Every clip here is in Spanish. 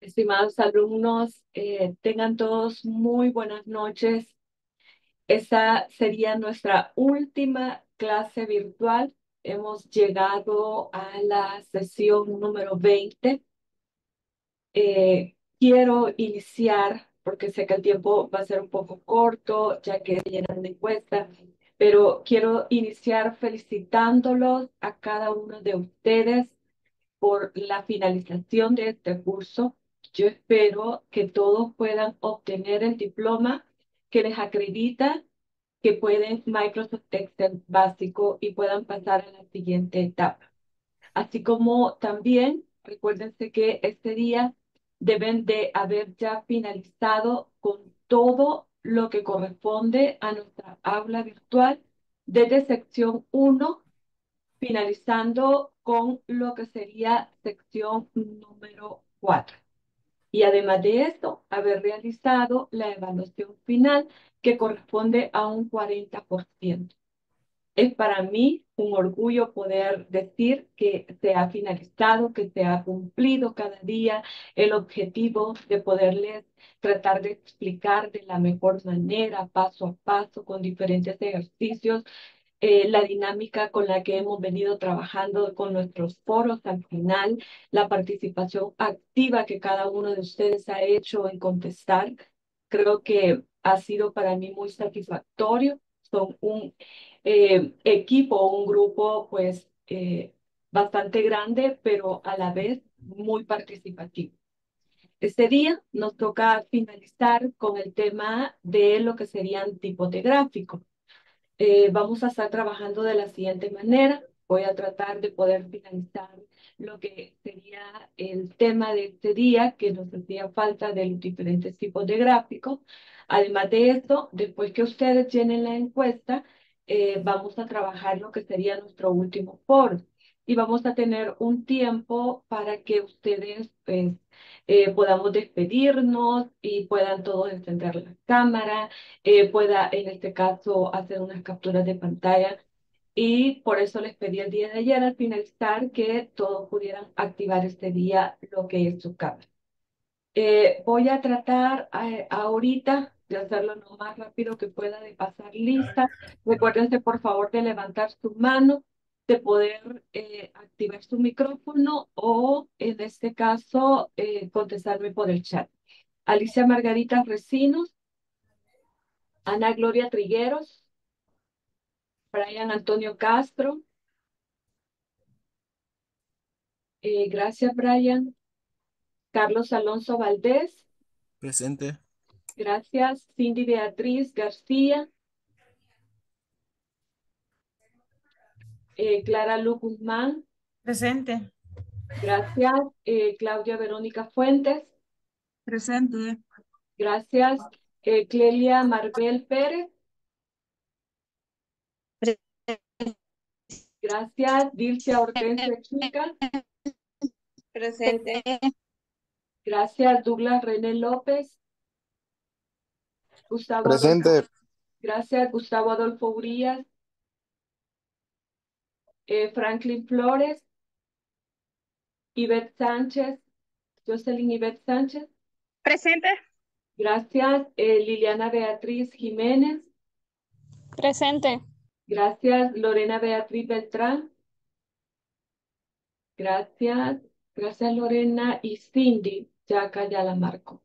Estimados alumnos, eh, tengan todos muy buenas noches. Esta sería nuestra última clase virtual. Hemos llegado a la sesión número 20. Eh, quiero iniciar, porque sé que el tiempo va a ser un poco corto, ya que llenan de encuesta, pero quiero iniciar felicitándolos a cada uno de ustedes por la finalización de este curso. Yo espero que todos puedan obtener el diploma que les acredita que pueden Microsoft Excel básico y puedan pasar a la siguiente etapa. Así como también recuérdense que este día deben de haber ya finalizado con todo lo que corresponde a nuestra aula virtual desde sección 1, finalizando con lo que sería sección número 4. Y además de esto, haber realizado la evaluación final que corresponde a un 40%. Es para mí un orgullo poder decir que se ha finalizado, que se ha cumplido cada día el objetivo de poderles tratar de explicar de la mejor manera, paso a paso, con diferentes ejercicios, eh, la dinámica con la que hemos venido trabajando con nuestros foros al final, la participación activa que cada uno de ustedes ha hecho en contestar. Creo que ha sido para mí muy satisfactorio. Son un eh, equipo, un grupo pues eh, bastante grande, pero a la vez muy participativo. Este día nos toca finalizar con el tema de lo que serían tipos de gráficos. Eh, vamos a estar trabajando de la siguiente manera. Voy a tratar de poder finalizar lo que sería el tema de este día, que nos hacía falta de los diferentes tipos de gráficos. Además de esto, después que ustedes llenen la encuesta, eh, vamos a trabajar lo que sería nuestro último foro. Y vamos a tener un tiempo para que ustedes pues, eh, podamos despedirnos y puedan todos encender la cámara, eh, pueda en este caso hacer unas capturas de pantalla. Y por eso les pedí el día de ayer al finalizar que todos pudieran activar este día lo que es su cámara. Eh, voy a tratar ahorita de hacerlo lo más rápido que pueda, de pasar lista. Recuérdense, por favor, de levantar su mano de poder eh, activar su micrófono o, en este caso, eh, contestarme por el chat. Alicia Margarita Recinos, Ana Gloria Trigueros, Brian Antonio Castro. Eh, gracias, Brian. Carlos Alonso Valdés. Presente. Gracias. Cindy Beatriz García. Eh, Clara Lu Guzmán. Presente. Gracias. Eh, Claudia Verónica Fuentes. Presente. Gracias. Eh, Clelia Marbel Pérez. Gracias. Dilcia Hortensia Chica. Presente. Gracias. Douglas René López. Gustavo Presente. Adolfo. Gracias. Gustavo Adolfo Urias. Eh, Franklin Flores, Ivette Sánchez, Jocelyn Ivette Sánchez. Presente. Gracias. Eh, Liliana Beatriz Jiménez. Presente. Gracias. Lorena Beatriz Beltrán. Gracias. Gracias, Lorena. Y Cindy, ya acá ya la marco.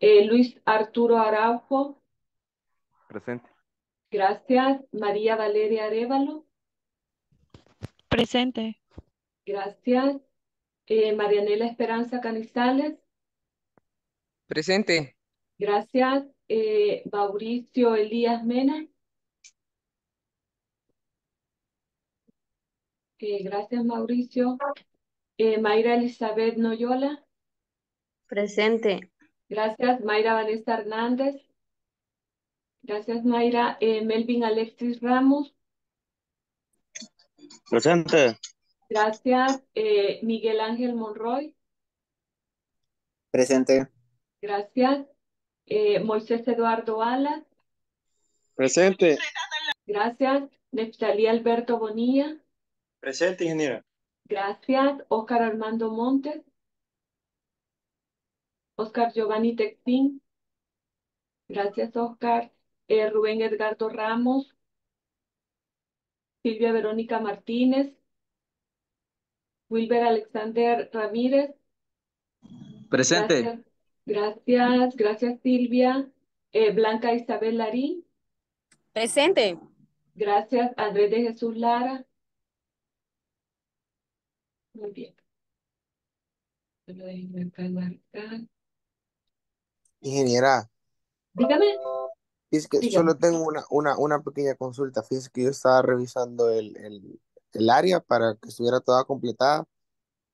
Eh, Luis Arturo Araujo. Presente. Gracias. María Valeria Arevalo. Presente. Gracias. Eh, Marianela Esperanza Canizales. Presente. Gracias. Eh, Mauricio Elías Mena. Eh, gracias, Mauricio. Eh, Mayra Elizabeth Noyola. Presente. Gracias, Mayra Vanessa Hernández. Gracias, Mayra. Eh, Melvin Alexis Ramos. Presente. Gracias. Eh, Miguel Ángel Monroy. Presente. Gracias. Eh, Moisés Eduardo Alas. Presente. Gracias. Neftalí Alberto Bonilla. Presente, ingeniera. Gracias. Oscar Armando Montes. Oscar Giovanni Texín. Gracias, Oscar. Eh, Rubén Edgardo Ramos. Silvia Verónica Martínez. Wilber Alexander Ramírez. Presente. Gracias, gracias, gracias Silvia. Eh, Blanca Isabel Larín. Presente. Gracias, Andrés de Jesús Lara. Muy bien. Ingeniera, Dígame. Es que Dígame. solo tengo una, una, una pequeña consulta. Fíjese que yo estaba revisando el, el, el área para que estuviera toda completada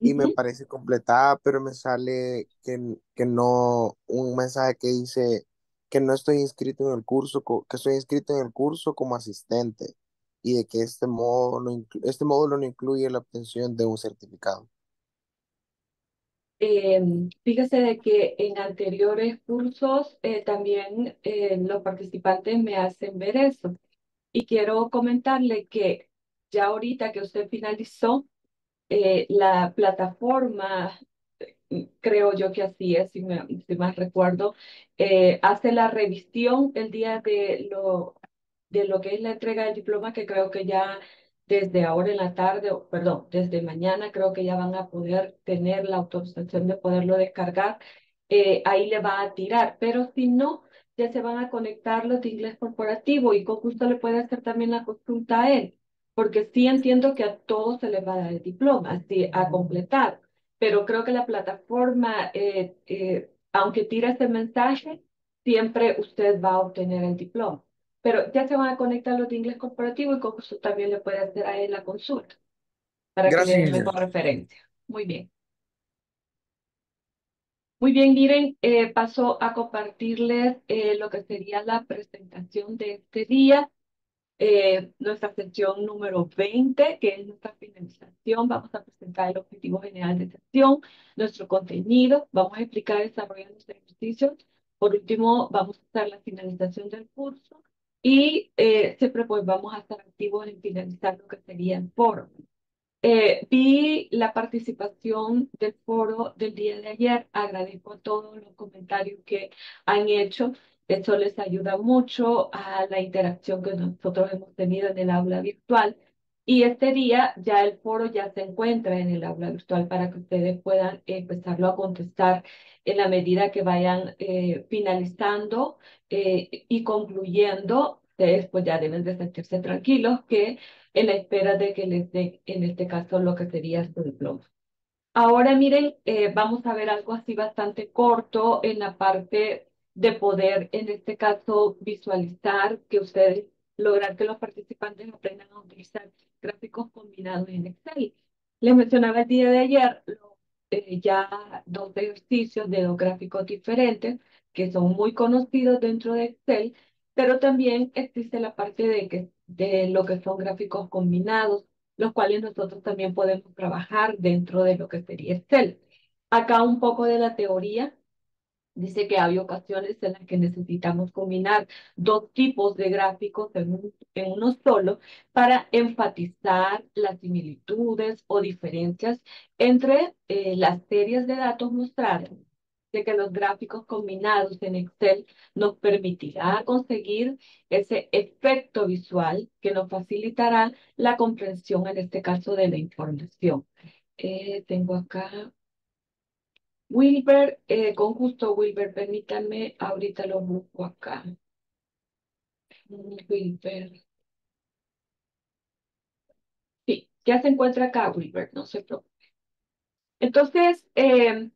y me Ujú. parece completada, pero me sale que, que no, un mensaje que dice que no estoy inscrito en el curso, que estoy inscrito en el curso como asistente y de que este módulo, este módulo no incluye la obtención de un certificado. Eh, fíjese de que en anteriores cursos eh, también eh, los participantes me hacen ver eso. Y quiero comentarle que ya ahorita que usted finalizó, eh, la plataforma, eh, creo yo que así es, si, me, si más recuerdo, eh, hace la revisión el día de lo, de lo que es la entrega del diploma, que creo que ya desde ahora en la tarde, o perdón, desde mañana creo que ya van a poder tener la autorización de poderlo descargar. eh, ahí le va a tirar, pero si no, ya se van a conectar los de inglés corporativo y con gusto le puede hacer también la consulta a él porque sí entiendo que a todos se les va a dar el diploma, sí, a completar, pero creo que la plataforma, eh, eh, aunque tire ese mensaje, siempre usted va a obtener el diploma. Pero ya se van a conectar los de inglés corporativo y con eso también le puede hacer a él la consulta para que le Gracias, dé mejor referencia. Muy bien. Muy bien, miren, eh, paso a compartirles eh, lo que sería la presentación de este día. Eh, nuestra sesión número 20, que es nuestra finalización. Vamos a presentar el objetivo general de sesión, nuestro contenido, vamos a explicar desarrollando los ejercicios. Por último, vamos a hacer la finalización del curso y eh, siempre pues vamos a estar activos en finalizar lo que sería el foro. Eh, vi la participación del foro del día de ayer. Agradezco todos los comentarios que han hecho. Eso les ayuda mucho a la interacción que nosotros hemos tenido en el aula virtual. Y este día ya el foro ya se encuentra en el aula virtual para que ustedes puedan empezarlo a contestar en la medida que vayan eh, finalizando eh, y concluyendo. Ustedes pues ya deben de sentirse tranquilos que en la espera de que les den, en este caso, lo que sería su diploma. Ahora miren, eh, vamos a ver algo así bastante corto en la parte de poder, en este caso, visualizar que ustedes lograr que los participantes aprendan a utilizar gráficos combinados en Excel. Les mencionaba el día de ayer eh, ya dos ejercicios de dos gráficos diferentes que son muy conocidos dentro de Excel, pero también existe la parte de, que, de lo que son gráficos combinados los cuales nosotros también podemos trabajar dentro de lo que sería Excel. Acá un poco de la teoría. Dice que hay ocasiones en las que necesitamos combinar dos tipos de gráficos en, un- en uno solo para enfatizar las similitudes o diferencias entre eh, las series de datos mostradas, de que los gráficos combinados en Excel nos permitirá conseguir ese efecto visual que nos facilitará la comprensión, en este caso, de la información. Eh, tengo acá Wilber, eh, con gusto, Wilber, permítanme, ahorita lo busco acá. Wilber. Sí, ya se encuentra acá, Wilber, no se preocupe. Entonces, eh,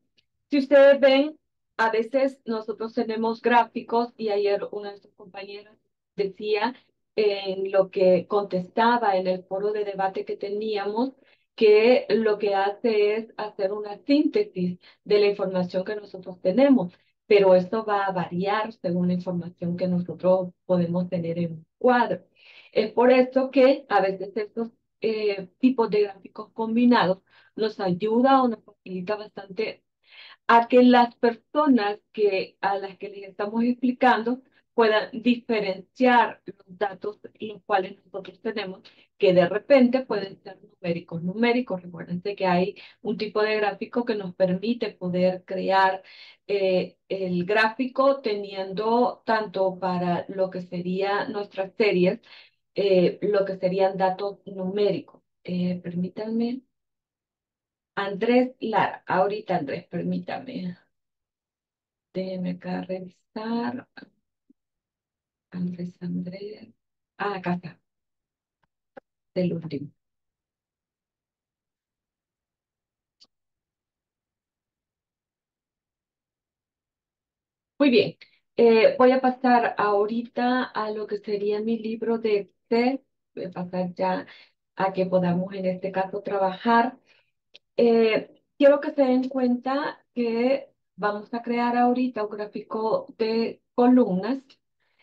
si ustedes ven, a veces nosotros tenemos gráficos y ayer una de sus compañeras decía en lo que contestaba en el foro de debate que teníamos, que lo que hace es hacer una síntesis de la información que nosotros tenemos, pero esto va a variar según la información que nosotros podemos tener en un cuadro. Es por eso que a veces estos eh, tipos de gráficos combinados nos ayuda o nos facilita bastante a que las personas que, a las que les estamos explicando puedan diferenciar los datos los cuales nosotros tenemos, que de repente pueden ser numéricos. Numéricos, recuerden que hay un tipo de gráfico que nos permite poder crear eh, el gráfico teniendo tanto para lo que serían nuestras series, eh, lo que serían datos numéricos. Eh, permítanme. Andrés Lara, ahorita Andrés, permítame. Déjenme acá revisar. Andrés, Andrés. Ah, acá está. Del último. Muy bien. Eh, voy a pasar ahorita a lo que sería mi libro de Excel. Voy a pasar ya a que podamos en este caso trabajar. Eh, quiero que se den cuenta que vamos a crear ahorita un gráfico de columnas.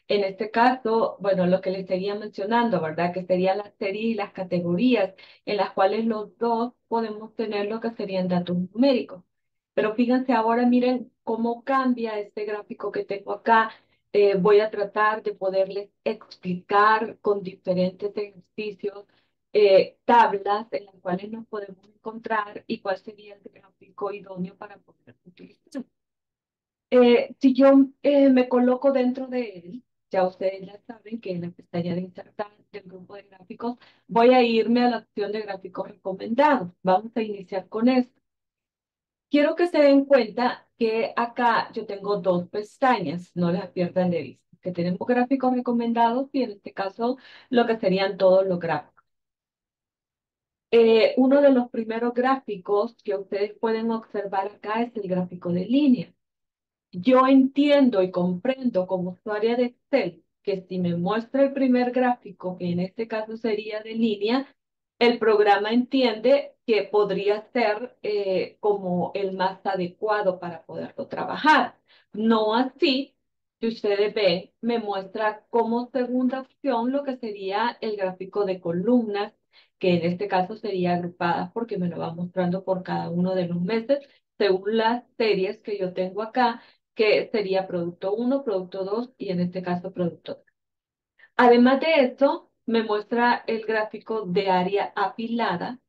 En este caso, bueno, lo que les seguía mencionando, ¿verdad? Que serían las series y las categorías en las cuales los dos podemos tener lo que serían datos numéricos. Pero fíjense ahora, miren cómo cambia este gráfico que tengo acá. Eh, voy a tratar de poderles explicar con diferentes ejercicios, eh, tablas en las cuales nos podemos encontrar y cuál sería el gráfico idóneo para poder utilizar. Eh, si yo me coloco dentro de él, ya ustedes ya saben que en la pestaña de insertar del grupo de gráficos voy a irme a la opción de gráficos recomendados. Vamos a iniciar con esto. Quiero que se den cuenta que acá yo tengo dos pestañas, no las pierdan de vista, que tenemos gráficos recomendados y en este caso lo que serían todos los gráficos. Eh, uno de los primeros gráficos que ustedes pueden observar acá es el gráfico de línea. Yo entiendo y comprendo como usuaria de Excel que si me muestra el primer gráfico, que en este caso sería de línea, el programa entiende que podría ser eh, como el más adecuado para poderlo trabajar. No así, si ustedes ven, me muestra como segunda opción lo que sería el gráfico de columnas, que en este caso sería agrupadas porque me lo va mostrando por cada uno de los meses, según las series que yo tengo acá, que sería producto 1, producto 2 y en este caso producto 3. Además de esto, me muestra el gráfico de área apilada.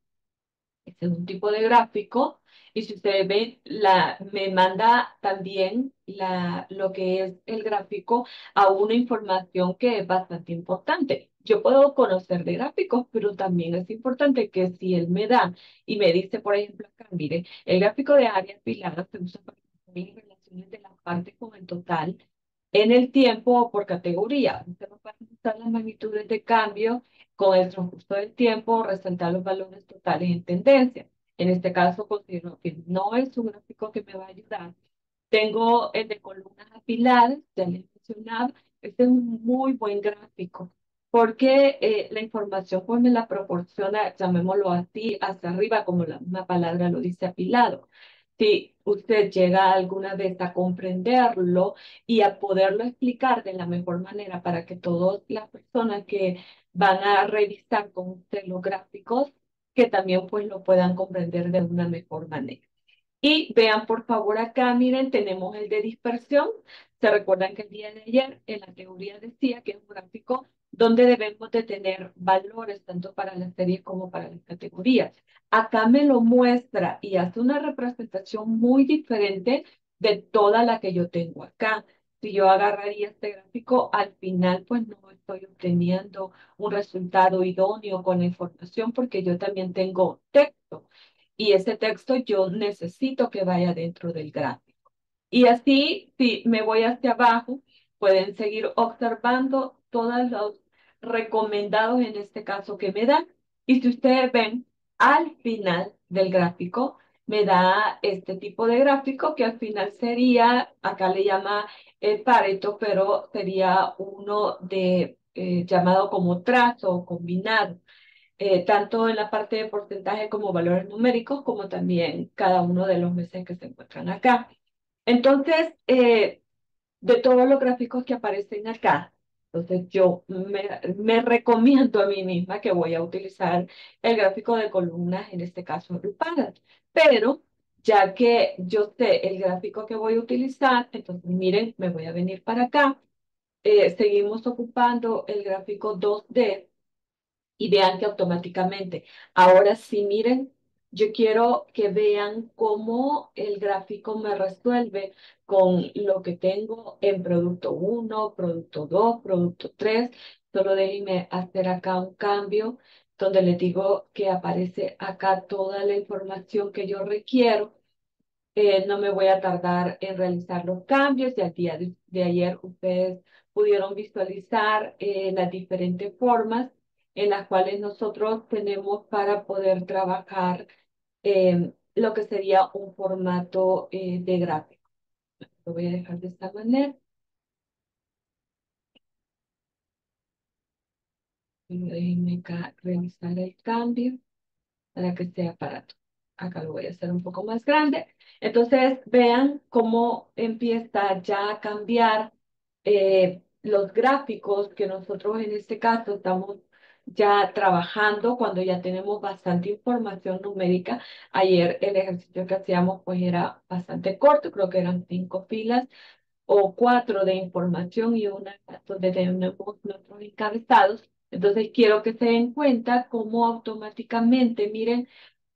Este es un tipo de gráfico. Y si ustedes ven, la, me manda también la, lo que es el gráfico a una información que es bastante importante. Yo puedo conocer de gráficos, pero también es importante que si él me da y me dice, por ejemplo, acá, mire, el gráfico de área apilada se usa para relaciones de las partes con el total en el tiempo o por categoría. Usted va a las magnitudes de cambio con el transcurso del tiempo o resaltar los valores totales en tendencia. En este caso, considero que no es un gráfico que me va a ayudar. Tengo el de columnas apiladas, ya les mencionaba. Este es un muy buen gráfico porque eh, la información pues me la proporciona, llamémoslo así, hacia arriba, como la misma palabra lo dice, apilado si usted llega alguna vez a comprenderlo y a poderlo explicar de la mejor manera para que todas las personas que van a revisar con usted los gráficos, que también pues lo puedan comprender de una mejor manera. Y vean por favor acá, miren, tenemos el de dispersión. Se recuerdan que el día de ayer en la teoría decía que es un gráfico donde debemos de tener valores tanto para las series como para las categorías. Acá me lo muestra y hace una representación muy diferente de toda la que yo tengo acá. Si yo agarraría este gráfico, al final pues no estoy obteniendo un resultado idóneo con la información porque yo también tengo texto y ese texto yo necesito que vaya dentro del gráfico. Y así, si me voy hacia abajo, pueden seguir observando todos los recomendados en este caso que me dan. Y si ustedes ven, al final del gráfico me da este tipo de gráfico que al final sería, acá le llama el Pareto, pero sería uno de eh, llamado como trazo combinado, eh, tanto en la parte de porcentaje como valores numéricos, como también cada uno de los meses que se encuentran acá. Entonces, eh, de todos los gráficos que aparecen acá, entonces yo me, recomiendo a mí misma que voy a utilizar el gráfico de columnas, en este caso agrupadas. Pero ya que yo sé el gráfico que voy a utilizar, entonces miren, me voy a venir para acá. eh, seguimos ocupando el gráfico 2D y vean que automáticamente, ahora sí, miren, yo quiero que vean cómo el gráfico me resuelve con lo que tengo en producto 1, producto 2, producto 3. Solo déjenme hacer acá un cambio donde les digo que aparece acá toda la información que yo requiero. Eh, no me voy a tardar en realizar los cambios y al día de, ayer ustedes pudieron visualizar eh, las diferentes formas en las cuales nosotros tenemos para poder trabajar eh, lo que sería un formato eh, de gráfico. Lo voy a dejar de esta manera. Déjenme acá realizar el cambio para que sea para Acá lo voy a hacer un poco más grande. Entonces, vean cómo empieza ya a cambiar eh, los gráficos que nosotros en este caso estamos ya trabajando cuando ya tenemos bastante información numérica. Ayer el ejercicio que hacíamos pues era bastante corto, creo que eran cinco filas o cuatro de información y una donde tenemos nuestros encabezados. Entonces quiero que se den cuenta cómo automáticamente, miren,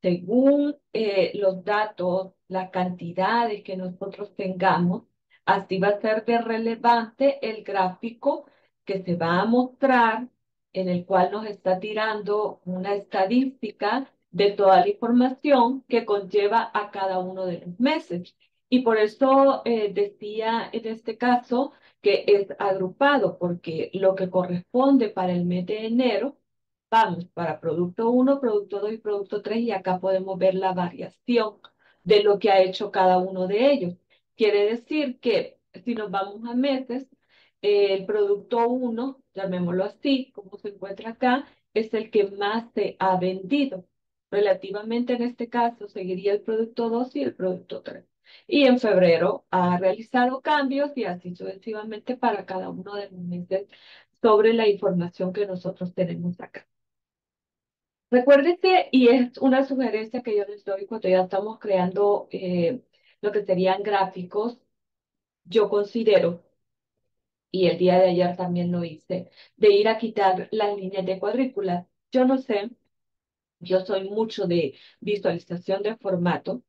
según eh, los datos, las cantidades que nosotros tengamos, así va a ser de relevante el gráfico que se va a mostrar en el cual nos está tirando una estadística de toda la información que conlleva a cada uno de los meses. Y por eso eh, decía en este caso que es agrupado, porque lo que corresponde para el mes de enero, vamos para producto 1, producto 2 y producto 3, y acá podemos ver la variación de lo que ha hecho cada uno de ellos. Quiere decir que si nos vamos a meses, el producto 1, llamémoslo así, como se encuentra acá, es el que más se ha vendido. Relativamente en este caso seguiría el producto 2 y el producto 3. Y en febrero ha realizado cambios y así sucesivamente para cada uno de los meses sobre la información que nosotros tenemos acá. Recuérdense, y es una sugerencia que yo les doy cuando ya estamos creando eh, lo que serían gráficos, yo considero y el día de ayer también lo hice, de ir a quitar las líneas de cuadrícula. Yo no sé, yo soy mucho de visualización de formato,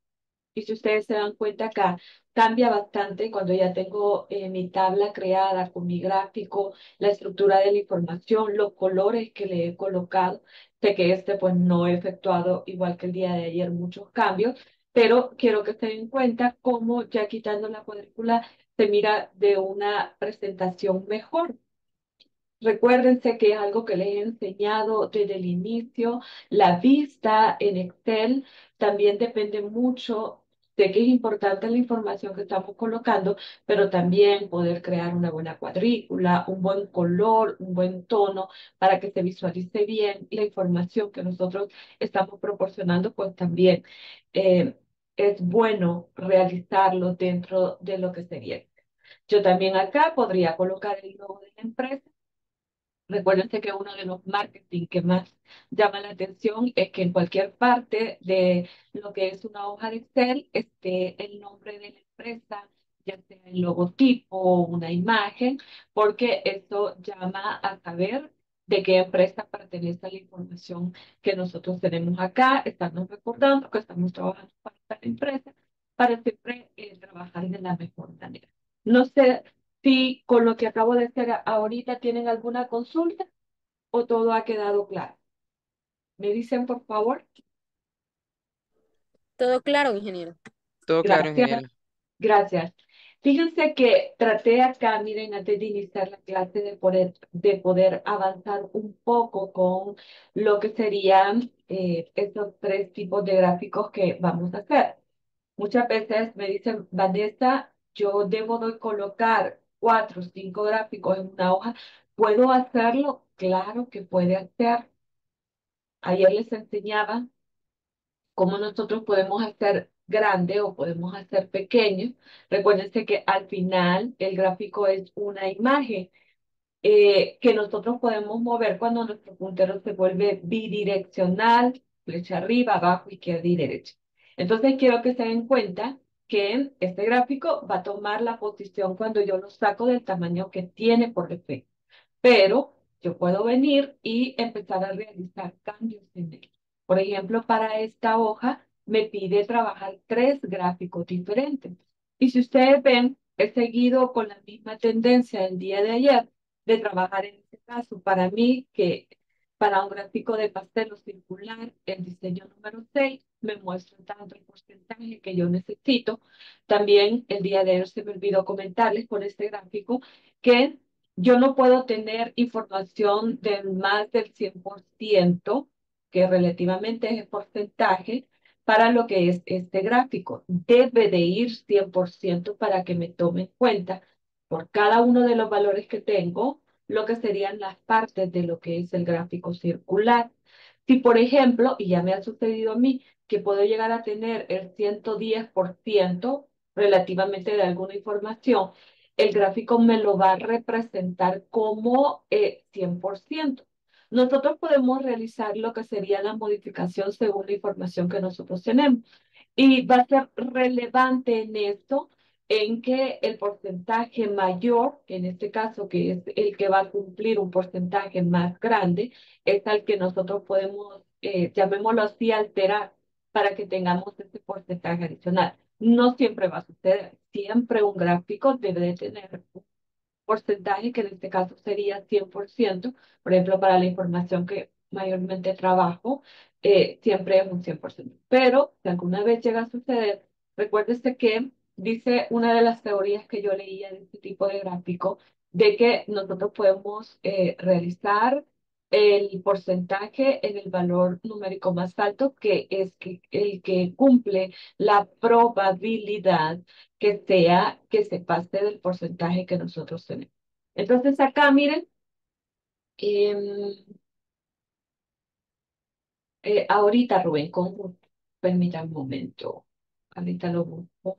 y si ustedes se dan cuenta acá, cambia bastante cuando ya tengo eh, mi tabla creada con mi gráfico, la estructura de la información, los colores que le he colocado. Sé que este pues no he efectuado igual que el día de ayer muchos cambios, pero quiero que se den cuenta cómo ya quitando la cuadrícula se mira de una presentación mejor. Recuérdense que es algo que les he enseñado desde el inicio. La vista en Excel también depende mucho de que es importante la información que estamos colocando, pero también poder crear una buena cuadrícula, un buen color, un buen tono para que se visualice bien la información que nosotros estamos proporcionando, pues también eh, es bueno realizarlo dentro de lo que sería yo también acá podría colocar el logo de la empresa. Recuérdense que uno de los marketing que más llama la atención es que en cualquier parte de lo que es una hoja de Excel esté el nombre de la empresa, ya sea el logotipo o una imagen, porque eso llama a saber de qué empresa pertenece la información que nosotros tenemos acá. Estamos recordando que estamos trabajando para esta empresa para siempre eh, trabajar de la mejor manera. No sé si con lo que acabo de hacer ahorita tienen alguna consulta o todo ha quedado claro. ¿Me dicen, por favor? Todo claro, ingeniero. Todo claro, ingeniero. Gracias. Fíjense que traté acá, miren, antes de iniciar la clase, de poder, de poder avanzar un poco con lo que serían eh, estos tres tipos de gráficos que vamos a hacer. Muchas veces me dicen, Vanessa, yo debo de colocar cuatro o cinco gráficos en una hoja, ¿puedo hacerlo? Claro que puede hacer. Ayer les enseñaba cómo nosotros podemos hacer grande o podemos hacer pequeño. Recuérdense que al final el gráfico es una imagen eh, que nosotros podemos mover cuando nuestro puntero se vuelve bidireccional, flecha arriba, abajo, izquierda y derecha. Entonces quiero que se den cuenta que este gráfico va a tomar la posición cuando yo lo saco del tamaño que tiene por defecto. Pero yo puedo venir y empezar a realizar cambios en él. Por ejemplo, para esta hoja me pide trabajar tres gráficos diferentes. Y si ustedes ven, he seguido con la misma tendencia el día de ayer de trabajar en este caso. Para mí, que para un gráfico de pastel o circular, el diseño número 6 me muestra tanto el porcentaje que yo necesito. También el día de ayer se me olvidó comentarles por este gráfico que yo no puedo tener información de más del 100%, que relativamente es el porcentaje, para lo que es este gráfico. Debe de ir 100% para que me tome en cuenta por cada uno de los valores que tengo, lo que serían las partes de lo que es el gráfico circular. Si, por ejemplo, y ya me ha sucedido a mí, que puedo llegar a tener el 110% relativamente de alguna información, el gráfico me lo va a representar como eh, 100%. Nosotros podemos realizar lo que sería la modificación según la información que nosotros tenemos. Y va a ser relevante en esto, en que el porcentaje mayor, en este caso que es el que va a cumplir un porcentaje más grande, es al que nosotros podemos, eh, llamémoslo así, alterar para que tengamos ese porcentaje adicional. No siempre va a suceder. Siempre un gráfico debe de tener un porcentaje que en este caso sería 100%. Por ejemplo, para la información que mayormente trabajo, eh, siempre es un 100%. Pero si alguna vez llega a suceder, recuérdese que dice una de las teorías que yo leía de este tipo de gráfico, de que nosotros podemos eh, realizar el porcentaje en el valor numérico más alto, que es que, el que cumple la probabilidad que sea que se pase del porcentaje que nosotros tenemos. Entonces acá, miren, em, eh, ahorita Rubén, con, permítanme un momento, ahorita lo busco.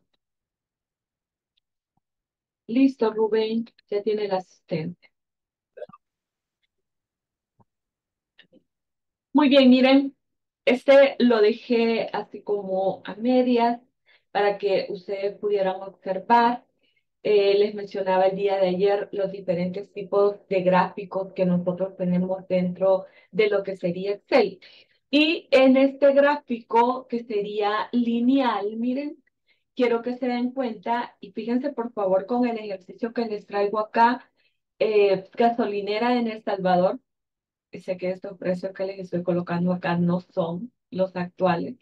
Listo, Rubén, ya tiene el asistente. Muy bien, miren, este lo dejé así como a medias para que ustedes pudieran observar. Eh, les mencionaba el día de ayer los diferentes tipos de gráficos que nosotros tenemos dentro de lo que sería Excel. Y en este gráfico que sería lineal, miren, quiero que se den cuenta y fíjense por favor con el ejercicio que les traigo acá, eh, gasolinera en El Salvador. Sé que estos precios que les estoy colocando acá no son los actuales,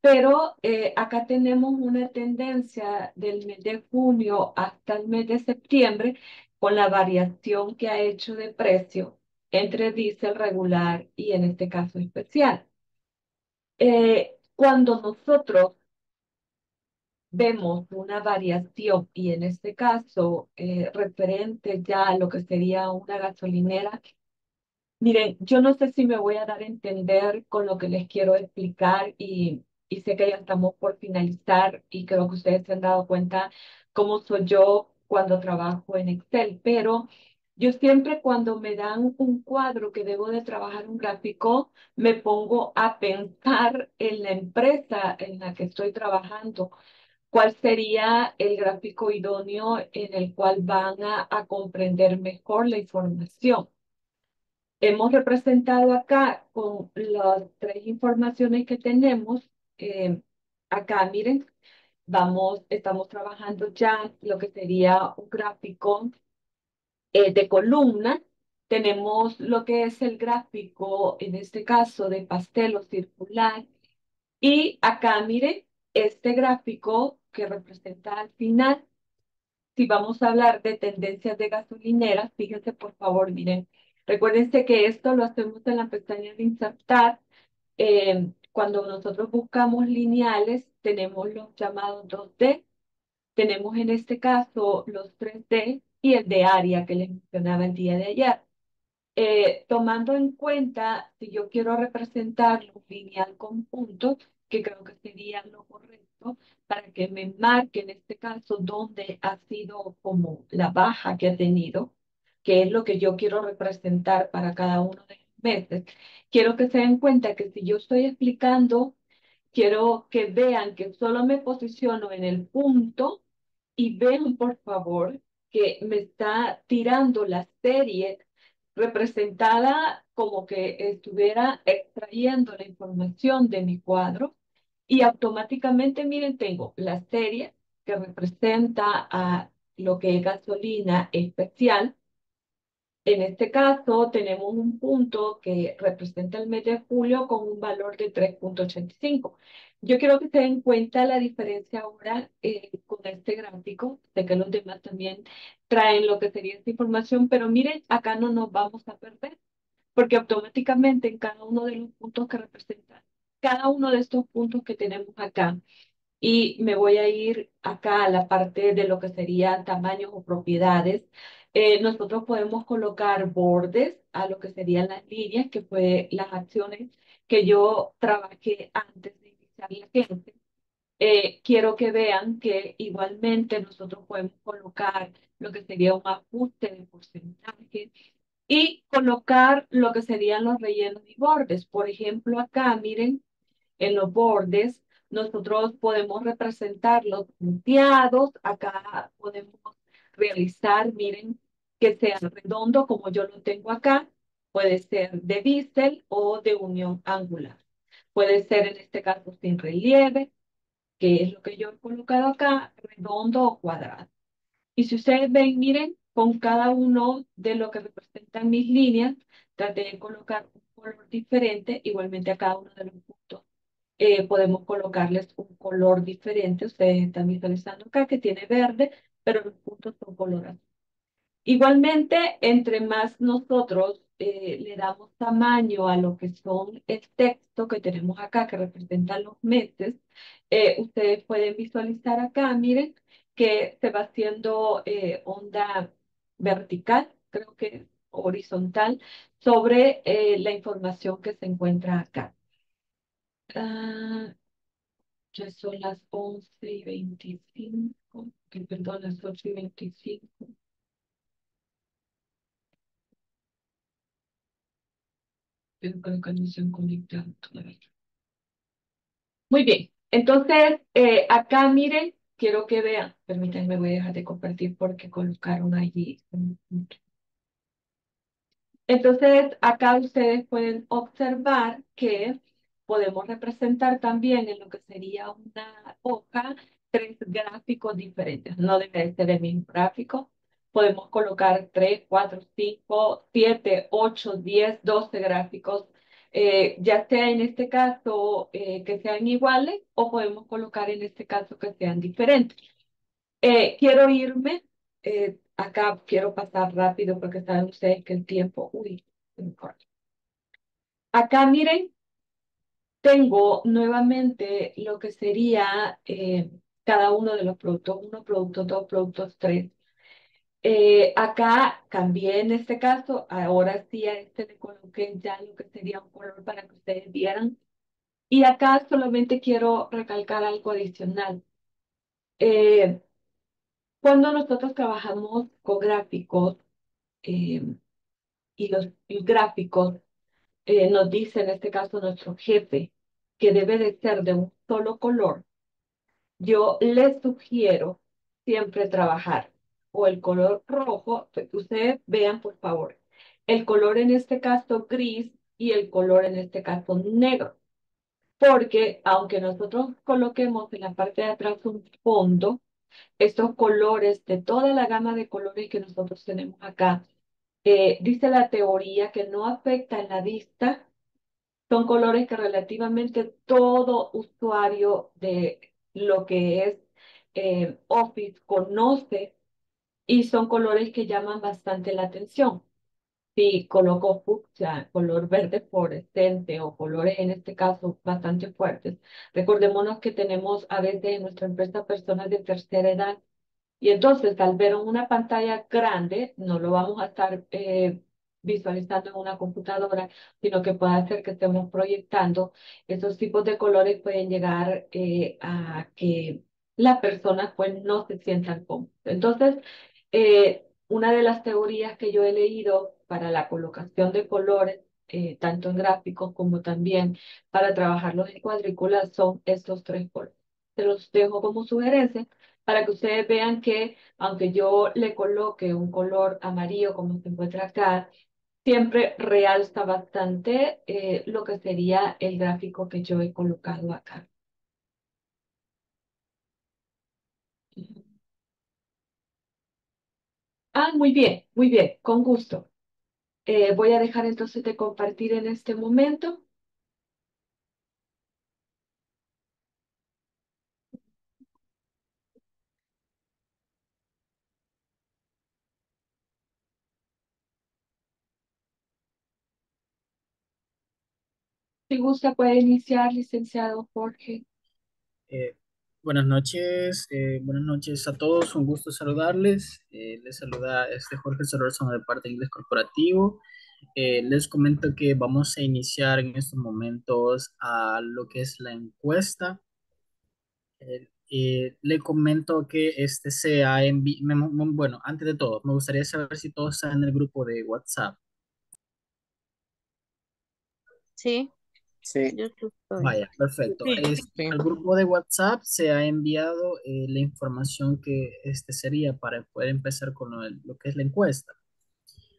pero eh, acá tenemos una tendencia del mes de junio hasta el mes de septiembre con la variación que ha hecho de precio entre diésel regular y en este caso especial. Eh, cuando nosotros vemos una variación y en este caso eh, referente ya a lo que sería una gasolinera, miren, yo no sé si me voy a dar a entender con lo que les quiero explicar y, sé que ya estamos por finalizar y creo que ustedes se han dado cuenta cómo soy yo cuando trabajo en Excel, pero yo siempre cuando me dan un cuadro que debo de trabajar un gráfico, me pongo a pensar en la empresa en la que estoy trabajando cuál sería el gráfico idóneo en el cual van a, comprender mejor la información. Hemos representado acá con las tres informaciones que tenemos. Eh, acá, miren, vamos, estamos trabajando ya lo que sería un gráfico eh, de columna. Tenemos lo que es el gráfico, en este caso, de pastel o circular. Y acá, miren, este gráfico que representa al final, si vamos a hablar de tendencias de gasolineras, fíjense por favor, miren, recuérdense que esto lo hacemos en la pestaña de insertar. Eh, cuando nosotros buscamos lineales, tenemos los llamados 2D, tenemos en este caso los 3D y el de área que les mencionaba el día de ayer. Eh, tomando en cuenta, si yo quiero representar un lineal con puntos, que creo que sería lo correcto, para que me marque en este caso dónde ha sido como la baja que ha tenido, que es lo que yo quiero representar para cada uno de los meses. Quiero que se den cuenta que si yo estoy explicando quiero que vean que solo me posiciono en el punto y vean, por favor, que me está tirando la serie representada como que estuviera extrayendo la información de mi cuadro y automáticamente, miren, tengo la serie que representa a lo que es gasolina especial. En este caso tenemos un punto que representa el mes de julio con un valor de 3.85. Yo quiero que se den cuenta la diferencia ahora eh, con este gráfico. Sé que los demás también traen lo que sería esta información, pero miren, acá no nos vamos a perder, porque automáticamente en cada uno de los puntos que representan, cada uno de estos puntos que tenemos acá, y me voy a ir acá a la parte de lo que sería tamaños o propiedades. Eh, nosotros podemos colocar bordes a lo que serían las líneas, que fue las acciones que yo trabajé antes de iniciar la clase. Eh, quiero que vean que igualmente nosotros podemos colocar lo que sería un ajuste de porcentaje y colocar lo que serían los rellenos y bordes. Por ejemplo, acá, miren, en los bordes, nosotros podemos representar los punteados. Acá podemos realizar, miren, que sea redondo como yo lo tengo acá. Puede ser de bisel o de unión angular. Puede ser en este caso sin relieve, que es lo que yo he colocado acá, redondo o cuadrado. Y si ustedes ven, miren, con cada uno de lo que representan mis líneas, traté de colocar un color diferente, igualmente a cada uno de los puntos. Eh, podemos colocarles un color diferente. Ustedes están visualizando acá que tiene verde, pero los puntos son color Igualmente, entre más nosotros eh, le damos tamaño a lo que son el texto que tenemos acá, que representan los meses, eh, ustedes pueden visualizar acá, miren, que se va haciendo eh, onda vertical, creo que horizontal, sobre la información que se encuentra acá. Ah, ya son las 11 y 25, perdón, las 8 y 25. Muy bien, entonces eh, acá miren, quiero que vean, permítanme, voy a dejar de compartir porque colocaron allí Entonces acá ustedes pueden observar que podemos representar también en lo que sería una hoja tres gráficos diferentes. No debe ser el mismo gráfico, podemos colocar 3, 4, 5, 7, 8, 10, 12 gráficos, eh, ya sea en este caso eh, que sean iguales o podemos colocar en este caso que sean diferentes. Eh, quiero irme, acá quiero pasar rápido porque saben ustedes que el tiempo, uy, Acá miren, tengo nuevamente lo que sería cada uno de los productos, uno, producto dos, productos tres. Eh, acá cambié en este caso, ahora sí a este le coloqué ya lo que sería un color para que ustedes vieran. Y acá solamente quiero recalcar algo adicional. Eh, cuando nosotros trabajamos con gráficos eh, y los gráficos nos dice en este caso nuestro jefe que debe de ser de un solo color, yo les sugiero siempre trabajar o el color rojo, ustedes vean por favor, el color en este caso gris y el color en este caso negro. Porque aunque nosotros coloquemos en la parte de atrás un fondo, estos colores de toda la gama de colores que nosotros tenemos acá, eh, dice la teoría que no afecta en la vista, son colores que relativamente todo usuario de lo que es eh, Office conoce y son colores que llaman bastante la atención. Si coloco fucsia, color verde fluorescente o colores en este caso bastante fuertes, recordémonos que tenemos a veces en nuestra empresa personas de tercera edad y entonces al ver una pantalla grande no lo vamos a estar eh, visualizando en una computadora, sino que puede hacer que estemos proyectando. Esos tipos de colores pueden llegar eh, a que las personas pues no se sientan cómodas. Entonces, eh, una de las teorías que yo he leído para la colocación de colores eh, tanto en gráficos como también para trabajarlos en cuadrículas, son estos tres colores. Se los dejo como sugerencia para que ustedes vean que aunque yo le coloque un color amarillo como se encuentra acá, siempre realza bastante eh, lo que sería el gráfico que yo he colocado acá. Ah, muy bien, muy bien, con gusto. Eh, voy a dejar entonces de compartir en este momento. Si gusta, puede iniciar, licenciado Jorge. Eh, buenas noches, eh, buenas noches a todos, un gusto saludarles. Eh, les saluda este Jorge Sororzano de parte de Inglés Corporativo. les comento que vamos a iniciar en estos momentos a lo que es la encuesta. le comento que este sea envi bueno, antes de todo, me gustaría saber si todos están en el grupo de WhatsApp. Sí. Sí. Vaya, perfecto. Este, el grupo de WhatsApp se ha enviado eh, la información que este sería para poder empezar con lo, que es la encuesta.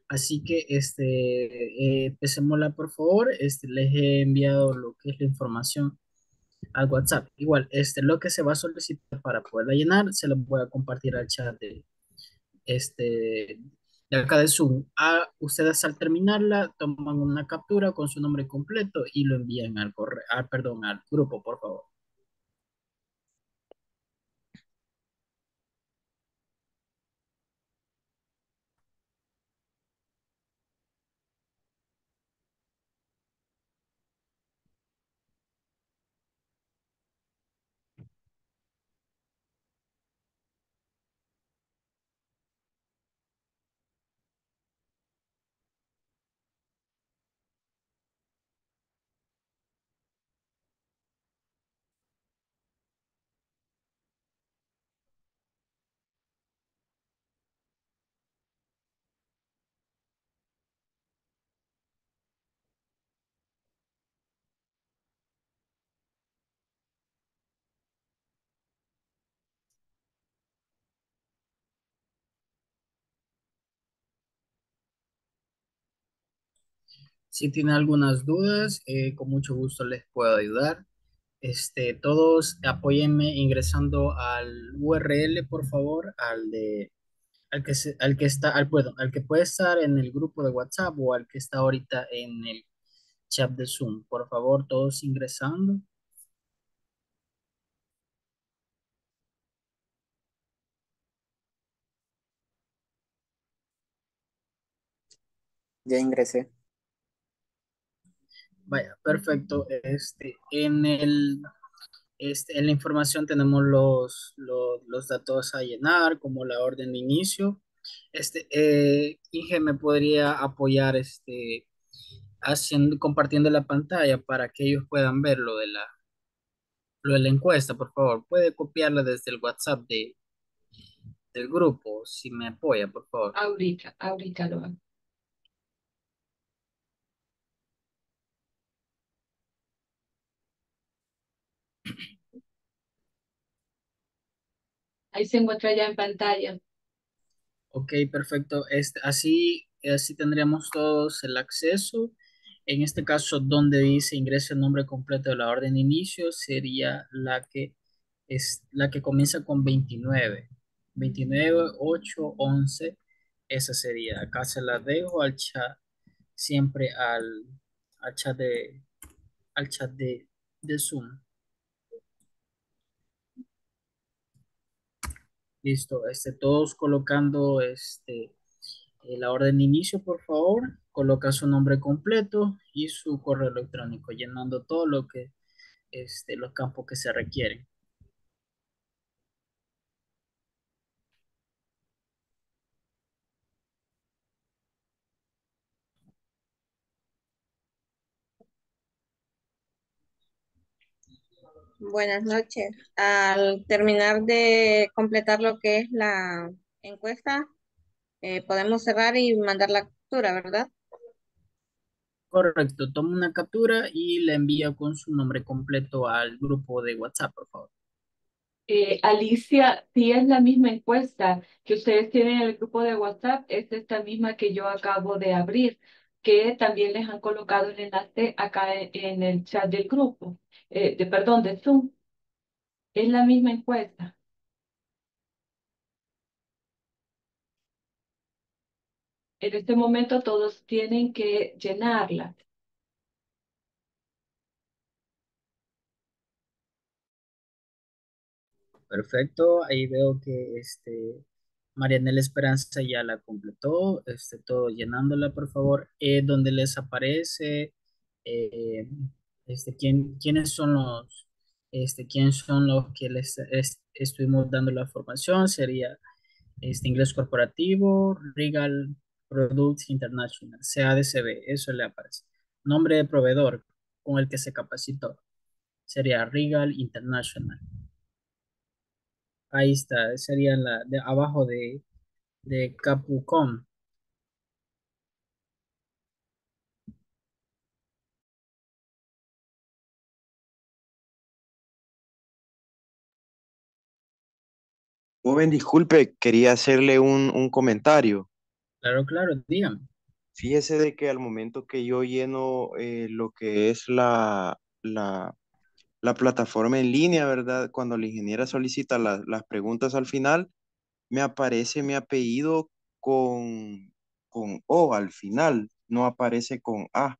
Así que este, eh, empecémosla por favor. Este, les he enviado lo que es la información al WhatsApp. Igual, este, lo que se va a solicitar para poderla llenar, se lo voy a compartir al chat de, este, acá de Zoom. A, ustedes al terminarla toman una captura con su nombre completo y lo envían al correo, ah, perdón, al grupo, por favor. Si tienen algunas dudas, eh, con mucho gusto les puedo ayudar. Este, todos apóyenme ingresando al URL, por favor, al de al que al que está, al puedo, al que puede estar en el grupo de WhatsApp o al que está ahorita en el chat de Zoom. Por favor, todos ingresando. Ya ingresé. Vaya, perfecto. Este, en el, este, en la información tenemos los, los, datos a llenar, como la orden de inicio. Este, eh, Inge me podría apoyar, este, haciendo, compartiendo la pantalla para que ellos puedan ver lo de la, lo de la encuesta, por favor. Puede copiarla desde el WhatsApp de, del grupo, si me apoya, por favor. Ahorita, ahorita lo hago. Ahí se encuentra ya en pantalla. Ok, perfecto. Este, así, así tendríamos todos el acceso. En este caso, donde dice ingrese el nombre completo de la orden de inicio, sería la que, es, la que comienza con 29. 29, 8, 11. Esa sería. Acá se la dejo al chat, siempre al, al chat de, al chat de, de Zoom. Listo, este, todos colocando este, eh, la orden de inicio, por favor. Coloca su nombre completo y su correo electrónico, llenando todo lo que, este, los campos que se requieren. Buenas noches. Al terminar de completar lo que es la encuesta, eh, podemos cerrar y mandar la captura, ¿verdad? Correcto, toma una captura y la envía con su nombre completo al grupo de WhatsApp, por favor. Eh, Alicia, si es la misma encuesta que ustedes tienen en el grupo de WhatsApp, es esta misma que yo acabo de abrir, que también les han colocado el enlace acá en, en el chat del grupo, eh, de, perdón, de Zoom. Es la misma encuesta. En este momento todos tienen que llenarla. Perfecto, ahí veo que este, Marianela Esperanza ya la completó, este, todo llenándola, por favor, eh, donde les aparece eh, este, quién, quiénes son los, este, quiénes son los que les es- estuvimos dando la formación, sería este, Inglés Corporativo, Regal Products International, CADCB, eso le aparece. Nombre de proveedor con el que se capacitó, sería Regal International. Ahí está, sería la de abajo de, de Capucom. Joven, disculpe, quería hacerle un, un comentario. Claro, claro, dígame. Fíjese de que al momento que yo lleno eh, lo que es la, la, la plataforma en línea, ¿verdad? Cuando la ingeniera solicita la- las preguntas al final, me aparece mi apellido con, con O al final, no aparece con A.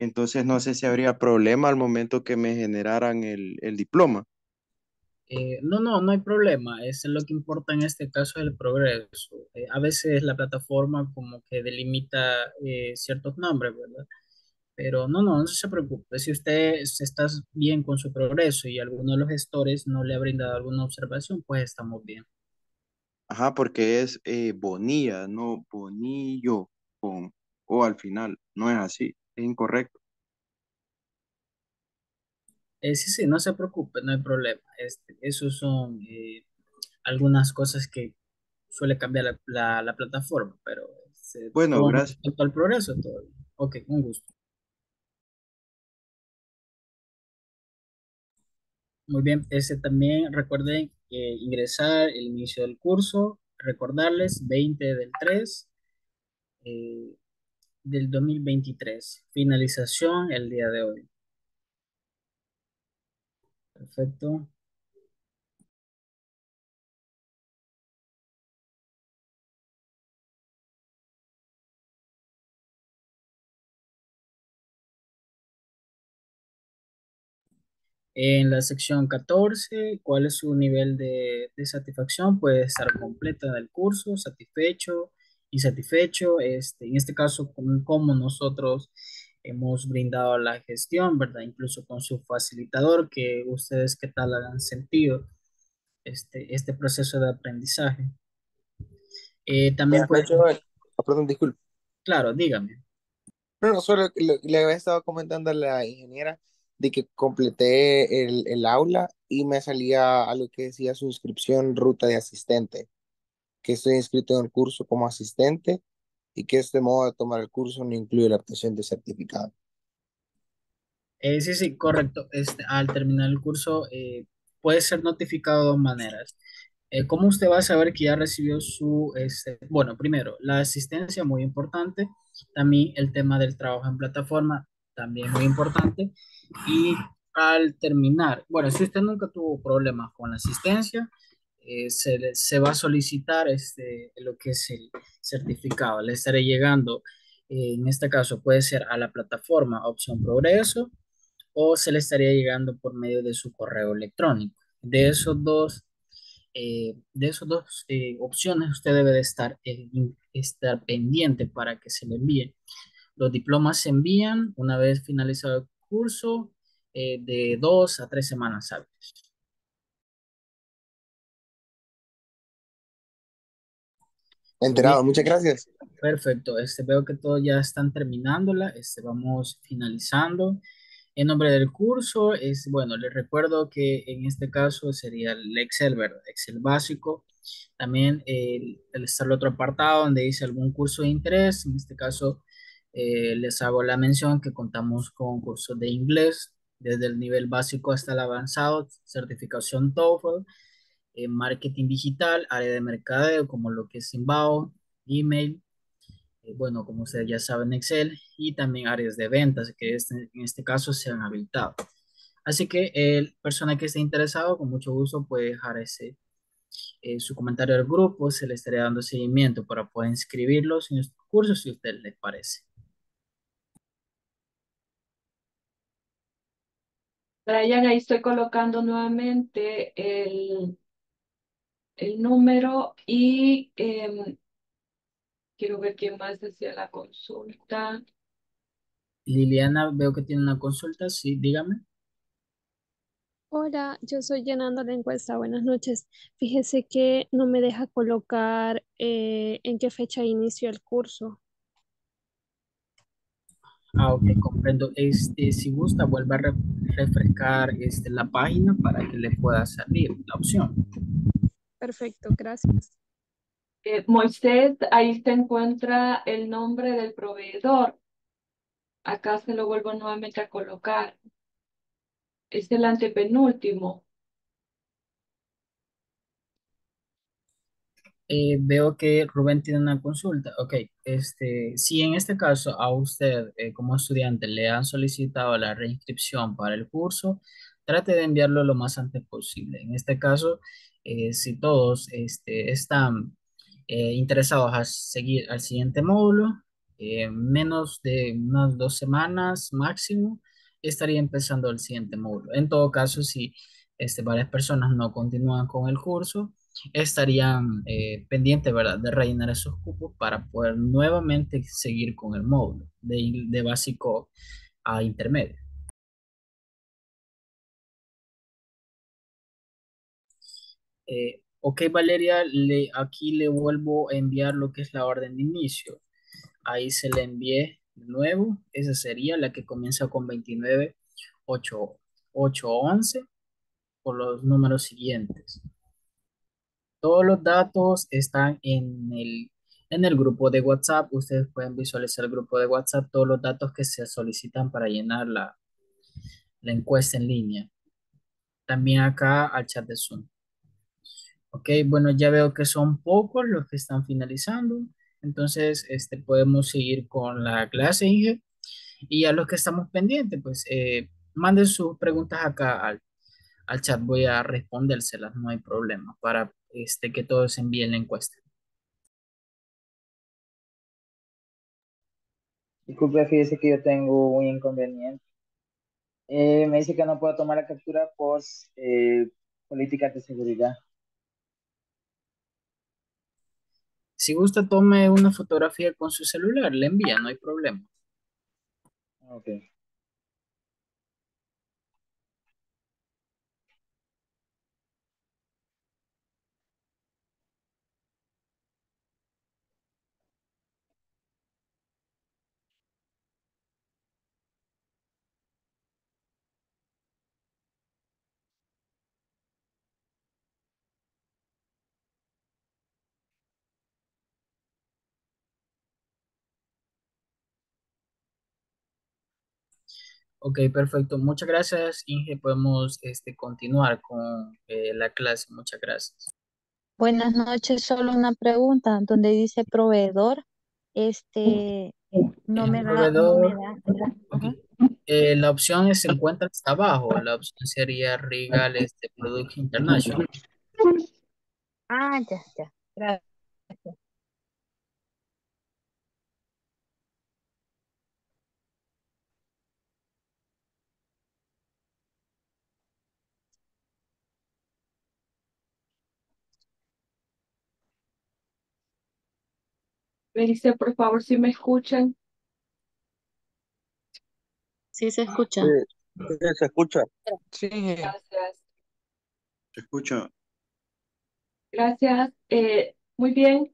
Entonces no sé si habría problema al momento que me generaran el, el diploma. Eh, no, no, no hay problema. Es lo que importa en este caso el progreso. Eh, a veces la plataforma como que delimita eh, ciertos nombres, ¿verdad? Pero no, no, no se preocupe. Si usted está bien con su progreso y alguno de los gestores no le ha brindado alguna observación, pues estamos bien. Ajá, porque es eh, Bonilla, no Bonillo con O al final. No es así, es incorrecto. Eh, sí, sí, no se preocupe, no hay problema. Este, esos son eh, algunas cosas que suele cambiar la, la- la plataforma, pero este, Bueno, gracias. al progreso, todo. Ok, un gusto. Muy bien, ese también recuerden eh, ingresar el inicio del curso, recordarles 20 del 3 eh, del 2023, finalización el día de hoy. Perfecto. En la sección 14, ¿cuál es su nivel de, de satisfacción? Puede estar completa del curso, satisfecho, insatisfecho. Este, en este caso, como, nosotros hemos brindado la gestión, ¿verdad? Incluso con su facilitador, que ustedes qué tal han sentido este, este proceso de aprendizaje. Eh, también puede, joven. Ah, perdón, disculpe. claro, dígame. No, no, solo le, le había estado comentando a la ingeniera de que completé el, el aula y me salía a lo que decía su inscripción ruta de asistente, que estoy inscrito en el curso como asistente y que este modo de tomar el curso no incluye la obtención de certificado. Eh, sí, sí, correcto. Este, al terminar el curso, eh, puede ser notificado de dos maneras. Eh, ¿cómo usted va a saber que ya recibió su, este, bueno, primero, la asistencia, muy importante. También el tema del trabajo en plataforma, también muy importante. Y al terminar, bueno, si usted nunca tuvo problemas con la asistencia, eh, se, le- se va a solicitar este, lo que es el certificado. Le estaré llegando, eh, en este caso, puede ser a la plataforma Opción Progreso o se le estaría llegando por medio de su correo electrónico. De esos dos, eh, de esos dos eh, opciones, usted debe de estar, eh, estar pendiente para que se le envíe. Los diplomas se envían una vez finalizado el curso eh, de dos a tres semanas hábiles. Enterado, muchas gracias. perfecto. Este, veo que todos ya están terminándola. Este, vamos finalizando. En nombre del curso, es, bueno, les recuerdo que en este caso sería el Excel, ¿verdad? Excel básico. También el, el está el otro apartado donde dice algún curso de interés. En este caso, Eh, les hago la mención que contamos con cursos de inglés desde el nivel básico hasta el avanzado, certificación TOEFL, eh, marketing digital, área de mercadeo como lo que es inbound, email, eh, bueno, como ustedes ya saben, Excel y también áreas de ventas que este, en este caso se han habilitado. Así que el persona que esté interesado, con mucho gusto puede dejar ese, su comentario al grupo, se le estará dando seguimiento para poder inscribirlos en estos cursos si a usted les parece. Brian, ahí estoy colocando nuevamente el, el número y em, quiero ver quién más decía la consulta. Liliana, veo que tiene una consulta, sí, dígame. Hola, yo soy llenando la encuesta. Buenas noches. Fíjese que no me deja colocar eh, en qué fecha inició el curso. Ah, ok, comprendo. Este, si gusta, vuelva a refrescar este, la página para que le pueda salir la opción. Perfecto, gracias. Eh, Moisés, ahí se encuentra el nombre del proveedor. Acá se lo vuelvo nuevamente a colocar. Es el antepenúltimo. Eh, veo que Rubén tiene una consulta. Ok, este, si en este caso a usted eh, como estudiante le han solicitado la reinscripción para el curso, trate de enviarlo lo más antes posible. En este caso, eh, si todos este, están eh, interesados a seguir al siguiente módulo, eh, menos de unas dos semanas máximo, estaría empezando el siguiente módulo. En todo caso, si este, varias personas no continúan con el curso, estarían eh, pendientes, ¿verdad?, de rellenar esos cupos para poder nuevamente seguir con el módulo de, de básico a intermedio. Eh, ok, Valeria, le, aquí le vuelvo a enviar lo que es la orden de inicio. Ahí se le envié de nuevo. Esa sería la que comienza con 29, 8, 8, 11 por los números siguientes. Todos los datos están en el, en el grupo de WhatsApp. Ustedes pueden visualizar el grupo de WhatsApp, todos los datos que se solicitan para llenar la, la encuesta en línea. También acá al chat de Zoom. Ok, bueno, ya veo que son pocos los que están finalizando. Entonces, este, podemos seguir con la clase, Inge. Y a los que estamos pendientes, pues eh, manden sus preguntas acá al, al chat. Voy a respondérselas, no hay problema, para este, que todos envíen la encuesta. Disculpe, fíjese que yo tengo un inconveniente. Eh, me dice que no puedo tomar la captura por eh, políticas de seguridad. Si gusta, tome una fotografía con su celular, le envía, no hay problema. Ok. Ok, perfecto. Muchas gracias, Inge. Podemos este, continuar con eh, la clase. Muchas gracias. Buenas noches, solo una pregunta, donde dice proveedor, este, no El me da, no me da. Eh, la opción se encuentra hasta abajo. La opción sería Regal este, Products International. Ah, ya, ya, gracias. Me dice, por favor, si me escuchan. Sí se escucha. Sí, sí, se escucha. Sí, Gracias. Se escucha. Gracias. Eh, muy bien.